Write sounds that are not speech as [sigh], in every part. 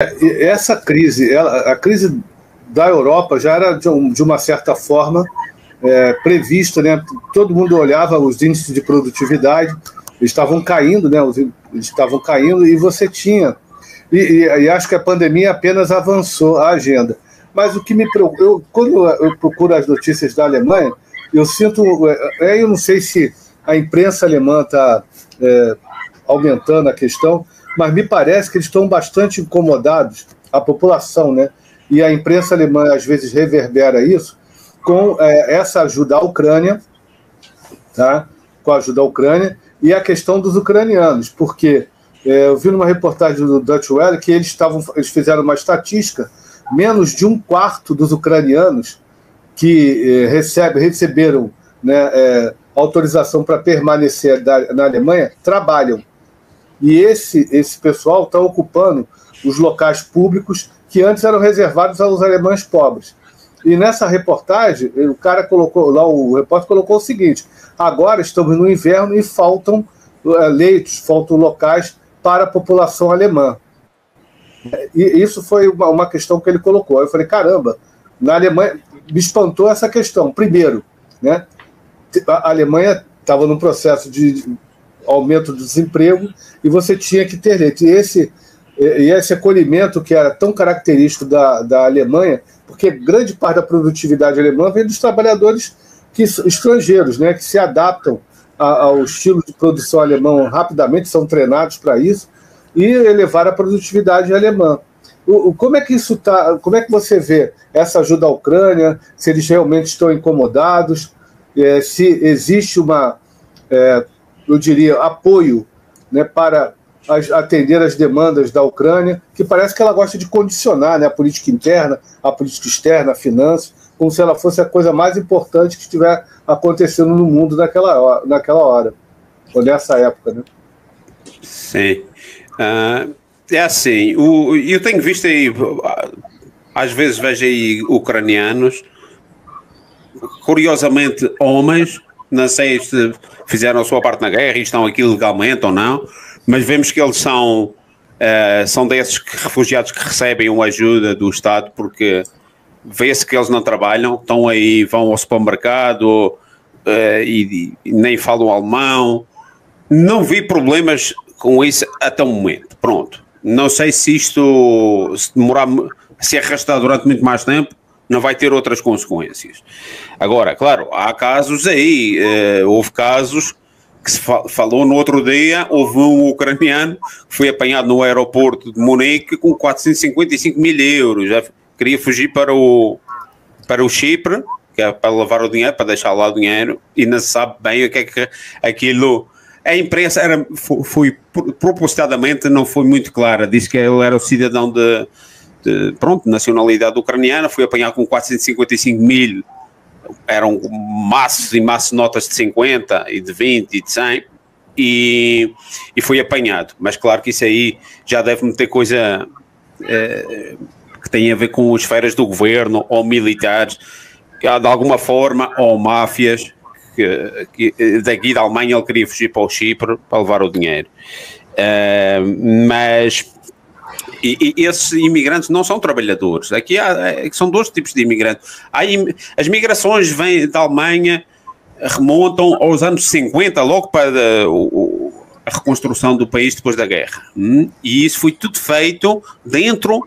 essa crise, ela, a crise da Europa já era de, um, de uma certa forma é, prevista, né? Todo mundo olhava os índices de produtividade, eles estavam caindo, né? Estavam caindo e você tinha e, e, e, acho que a pandemia apenas avançou a agenda. Mas o que me preocupa, eu, quando eu procuro as notícias da Alemanha, eu sinto, é, eu não sei se a imprensa alemã está é, aumentando a questão, mas me parece que eles estão bastante incomodados, a população, né? E a imprensa alemã às vezes reverbera isso com é, essa ajuda à Ucrânia, tá? Com a ajuda à Ucrânia e a questão dos ucranianos, porque é, eu vi numa reportagem do Dutch Well que eles estavam, eles fizeram uma estatística, menos de um quarto dos ucranianos que é, recebe, receberam né, é, autorização para permanecer da, na Alemanha trabalham. E esse, esse pessoal está ocupando os locais públicos que antes eram reservados aos alemães pobres. E nessa reportagem, o cara colocou, lá o repórter colocou o seguinte: agora estamos no inverno e faltam é, leitos, faltam locais para a população alemã. E isso foi uma, uma questão que ele colocou. Eu falei, caramba, na Alemanha me espantou essa questão. Primeiro, né, a Alemanha estava num processo de aumento do desemprego e você tinha que ter leite. E esse, e esse acolhimento que era tão característico da, da Alemanha, porque grande parte da produtividade alemã vem dos trabalhadores que, estrangeiros, né, que se adaptam ao estilo de produção alemão rapidamente, são treinados para isso, e elevar a produtividade alemã. O, como é que isso tá? Como é que você vê essa ajuda à Ucrânia? Se eles realmente estão incomodados? É, se existe uma, é, eu diria, apoio né, para as, atender as demandas da Ucrânia, que parece que ela gosta de condicionar né, a política interna, a política externa, a finança, como se ela fosse a coisa mais importante que estiver acontecendo no mundo naquela hora, naquela hora ou nessa época, né? Sim. Uh, é assim, o, eu tenho visto aí, às vezes vejo aí ucranianos, curiosamente homens, não sei se fizeram a sua parte na guerra e estão aqui legalmente ou não, mas vemos que eles são, uh, são desses refugiados que recebem uma ajuda do Estado porque vê-se que eles não trabalham, estão aí, vão ao supermercado uh, e, e, nem falam alemão. Não vi problemas com isso até o momento. Pronto. Não sei se isto se demorar, se arrastar durante muito mais tempo, não vai ter outras consequências. Agora, claro, há casos aí, uh, houve casos que se falou no outro dia, houve um ucraniano que foi apanhado no aeroporto de Munique com 455 mil euros. Já queria fugir para o, para o Chipre, que é para levar o dinheiro, para deixar lá o dinheiro, e não se sabe bem o que é que aquilo. A imprensa era, foi, foi propositadamente não foi muito clara, disse que ele era o cidadão de, de pronto, nacionalidade ucraniana, foi apanhado com 455 mil, eram maços e maços de notas de 50 e de 20 e de 100, e, e foi apanhado. Mas claro que isso aí já deve meter coisa. Eh, que têm a ver com esferas do governo ou militares, de alguma forma, ou máfias, que, que daqui da Alemanha ele queria fugir para o Chipre para levar o dinheiro. Uh, mas e, e, esses imigrantes não são trabalhadores. Aqui há, é, são dois tipos de imigrantes. Há, as migrações vêm da Alemanha, remontam aos anos 50, logo para o, a reconstrução do país depois da guerra. Hum? E isso foi tudo feito dentro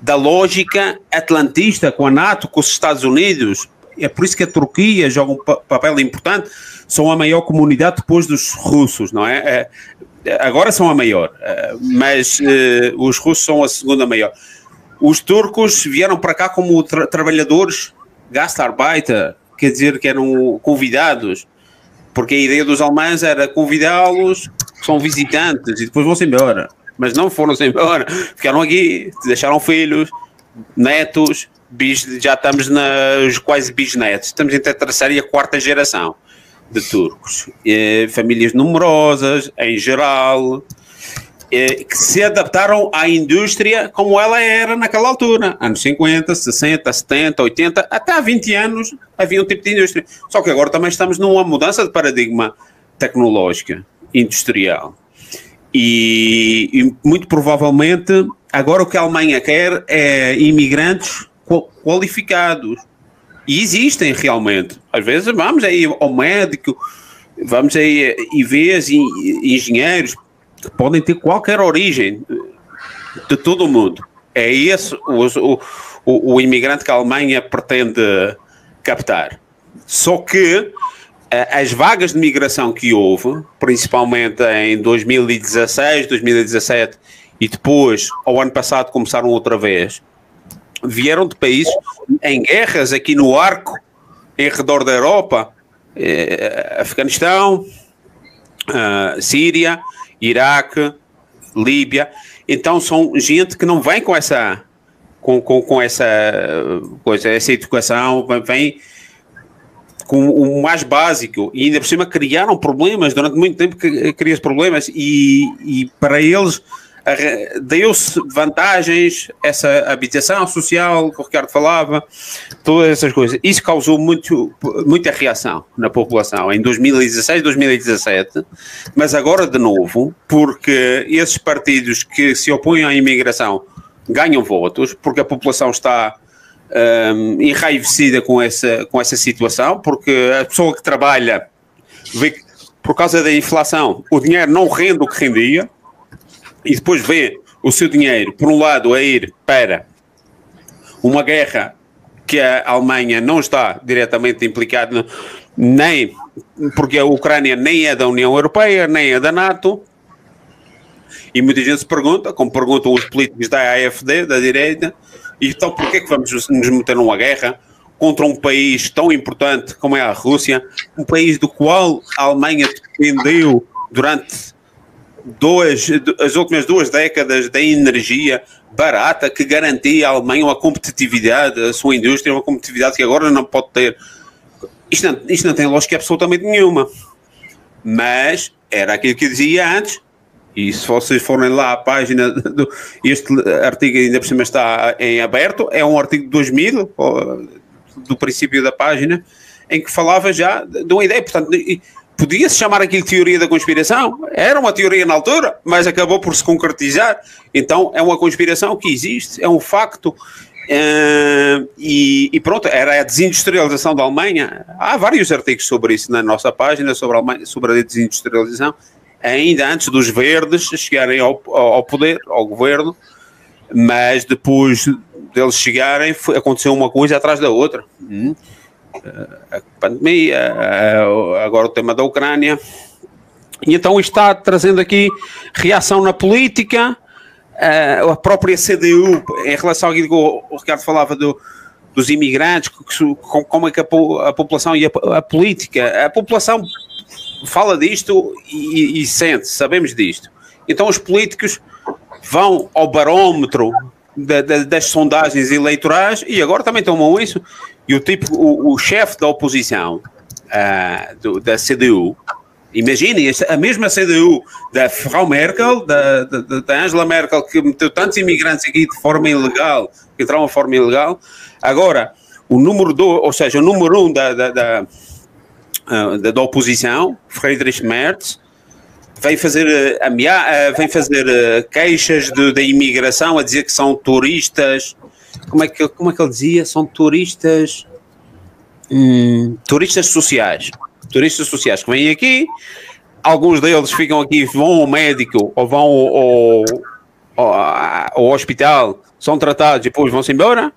da lógica atlantista com a NATO, com os Estados Unidos. É por isso que a Turquia joga um papel importante. São a maior comunidade depois dos russos, não é? é agora são a maior, é, mas eh, os russos são a segunda maior. Os turcos vieram para cá como tra trabalhadores, gastarbeiter, quer dizer que eram convidados, porque a ideia dos alemães era convidá-los, são visitantes e depois vão-se embora. Mas não foram-se embora, ficaram aqui, deixaram filhos, netos, bis, já estamos nas quase bisnetos, estamos entre a terceira e a quarta geração de turcos, e, famílias numerosas, em geral, e, que se adaptaram à indústria como ela era naquela altura, anos 50, 60, 70, 80, até há 20 anos havia um tipo de indústria. Só que agora também estamos numa mudança de paradigma tecnológica, industrial. E, e, muito provavelmente agora o que a Alemanha quer é imigrantes qualificados. E existem realmente. Às vezes vamos aí ao médico, vamos aí IVs e engenheiros que podem ter qualquer origem de todo o mundo. É esse o, o, o, imigrante que a Alemanha pretende captar. Só que as vagas de migração que houve, principalmente em 2016, 2017 e depois, ao ano passado, começaram outra vez, vieram de países em guerras aqui no arco, em redor da Europa, eh, Afeganistão, uh, Síria, Iraque, Líbia. Então são gente que não vem com essa com, com, com essa coisa, essa educação, vem com o mais básico e ainda por cima criaram problemas durante muito tempo que crias problemas e, e para eles deu-se vantagens essa habitação social que o Ricardo falava todas essas coisas. Isso causou muito, muita reação na população em 2016, 2017 mas agora de novo porque esses partidos que se opõem à imigração ganham votos porque a população está um, enraivecida com essa, com essa situação, porque a pessoa que trabalha vê que, por causa da inflação, o dinheiro não rende o que rendia, e depois vê o seu dinheiro, por um lado, a ir para uma guerra que a Alemanha não está diretamente implicada, nem porque a Ucrânia nem é da União Europeia, nem é da NATO. E muita gente se pergunta, como perguntam os políticos da AFD, da direita, então, por que é que vamos nos meter numa guerra contra um país tão importante como é a Rússia, um país do qual a Alemanha dependeu durante duas, as últimas duas décadas da energia barata que garantia à Alemanha uma competitividade, a sua indústria, uma competitividade que agora não pode ter. Isto não, isto não tem lógica absolutamente nenhuma. Mas era aquilo que eu dizia antes, e se vocês forem lá à página, do, este artigo ainda por cima está em aberto, é um artigo de 2000, do princípio da página, em que falava já de uma ideia. Portanto, podia-se chamar aquilo de teoria da conspiração. Era uma teoria na altura, mas acabou por se concretizar. Então, é uma conspiração que existe, é um facto. Uh, e, e, pronto, era a desindustrialização da Alemanha. Há vários artigos sobre isso na nossa página, sobre a, Alemanha, sobre a desindustrialização ainda antes dos verdes chegarem ao, ao poder, ao governo, mas depois deles chegarem aconteceu uma coisa atrás da outra. Hum. A pandemia, agora o tema da Ucrânia. E então está trazendo aqui reação na política, a própria CDU, em relação ao que o Ricardo falava do, dos imigrantes, como é que a, a população e a, a política, a população fala disto e, e sente, sabemos disto. Então os políticos vão ao da, das sondagens eleitorais e agora também tomam isso. E o tipo, o, o chefe da oposição uh, do, da CDU, imaginem, a mesma CDU da Frau Merkel, da, da, da Angela Merkel, que meteu tantos imigrantes aqui de forma ilegal, que entraram de forma ilegal, agora o número do, ou seja, o número um da, da, da uh, da, oposição, Friedrich Merz, vem fazer, uh, vem fazer queixas da imigração, a dizer que são turistas. Como é que, como é que ele dizia? São turistas. Hum, turistas sociais. Turistas sociais que vêm aqui, alguns deles ficam aqui, vão ao médico ou vão ao, ao, ao hospital, são tratados e depois vão-se embora.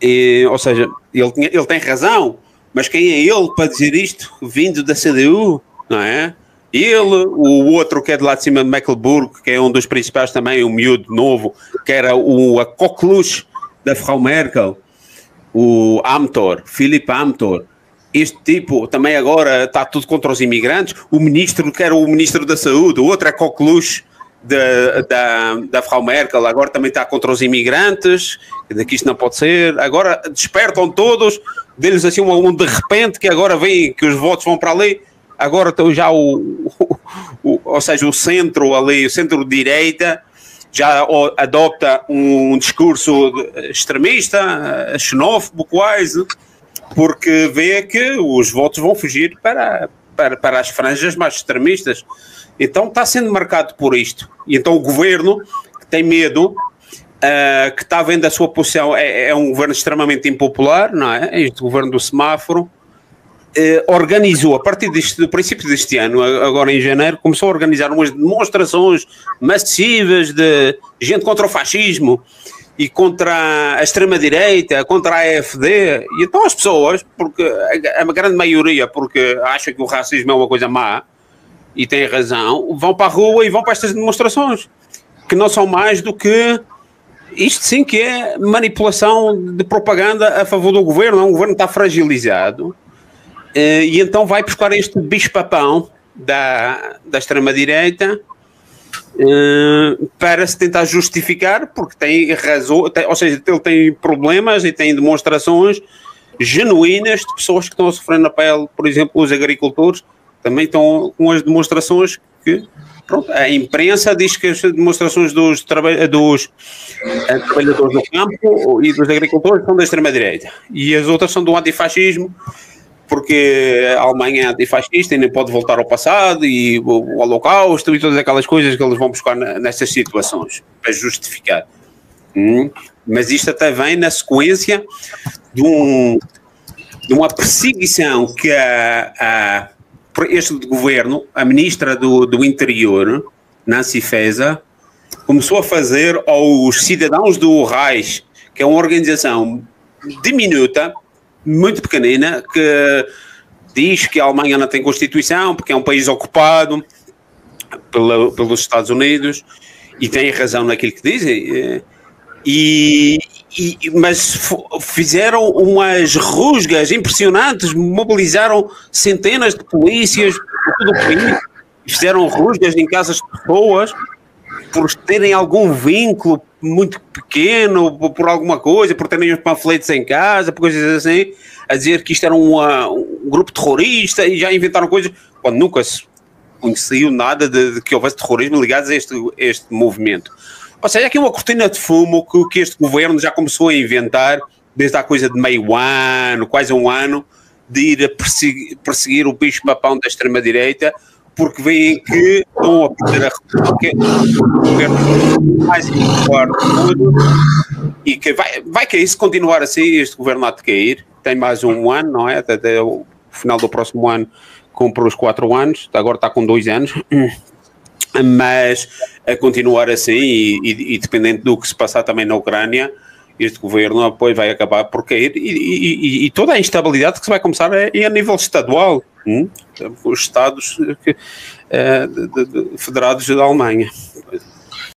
E, ou seja, ele, ele tem razão mas quem é ele para dizer isto, vindo da CDU, não é? Ele, o outro que é de lá de cima de Mecklenburg, que é um dos principais também, um miúdo novo, que era o, a coqueluche da Frau Merkel, o Amthor, Philip Amthor, este tipo também agora está tudo contra os imigrantes, o ministro que era o ministro da saúde, o outro é coqueluche da, da, da Frau Merkel, agora também está contra os imigrantes, que isto não pode ser, agora despertam todos deles assim um, um de repente que agora vem que os votos vão para ali, agora já o, [laughs] o, o ou seja, o centro ali, o centro-direita já adopta um discurso extremista, xenófobo quase, porque vê que os votos vão fugir para, para, para as franjas mais extremistas. Então está sendo marcado por isto. E então o governo, que tem medo, uh, que está vendo a sua posição, é, é, um governo extremamente impopular, não é? Este governo do semáforo, uh, organizou, a partir deste, do princípio deste ano, agora em janeiro, começou a organizar umas demonstrações massivas de gente contra o fascismo e contra a extrema-direita, contra a AFD, e então as pessoas, porque a grande maioria, porque acha que o racismo é uma coisa má, e tem razão, vão para a rua e vão para estas demonstrações, que não são mais do que isto sim que é manipulação de propaganda a favor do governo, é? Um governo está fragilizado, eh, e então vai buscar este bicho-papão da, da extrema-direita, Uh, para se tentar justificar, porque tem razão, ou seja, ele tem problemas e tem demonstrações genuínas de pessoas que estão a sofrer na pele, por exemplo, os agricultores também estão com as demonstrações que pronto, a imprensa diz que as demonstrações dos, traba dos uh, trabalhadores do campo e dos agricultores são da extrema-direita. E as outras são do antifascismo porque a Alemanha é antifascista e nem pode voltar ao passado e o, holocausto e todas aquelas coisas que eles vão buscar nessas situações para justificar. Hum. Mas isto até vem na sequência de, um, de uma perseguição que a, a, este governo, a ministra do, do Interior, Nancy Feza, começou a fazer aos cidadãos do Reich, que é uma organização diminuta, muito pequenina que diz que a Alemanha não tem Constituição porque é um país ocupado pela, pelos Estados Unidos e tem razão naquilo que dizem. Eh, e, e, mas fizeram umas rusgas impressionantes, mobilizaram centenas de polícias por todo o país, fizeram rusgas em casas de pessoas por terem algum vínculo muito pequeno, por alguma coisa, por terem uns panfletos em casa, por coisas assim, a dizer que isto era uma, um grupo terrorista e já inventaram coisas, quando nunca se conheceu nada de, de que houvesse terrorismo ligados a este, este movimento. Ou seja, aqui uma cortina de fumo que, que este governo já começou a inventar desde há coisa de meio ano, quase um ano, de ir a perseguir, perseguir o bicho-papão da extrema-direita, porque veem que estão a perder a governo mais importante e que vai, vai cair, se continuar assim, este governo há de cair, tem mais um ano, não é? Até, até o final do próximo ano cumpre os quatro anos, agora está com dois anos, mas a continuar assim e, e, e dependendo do que se passar também na Ucrânia, este governo depois vai acabar por cair e, e, e, toda a instabilidade que se vai começar é, é a nível estadual. Hum? Os Estados que, é, de, de, federados da Alemanha.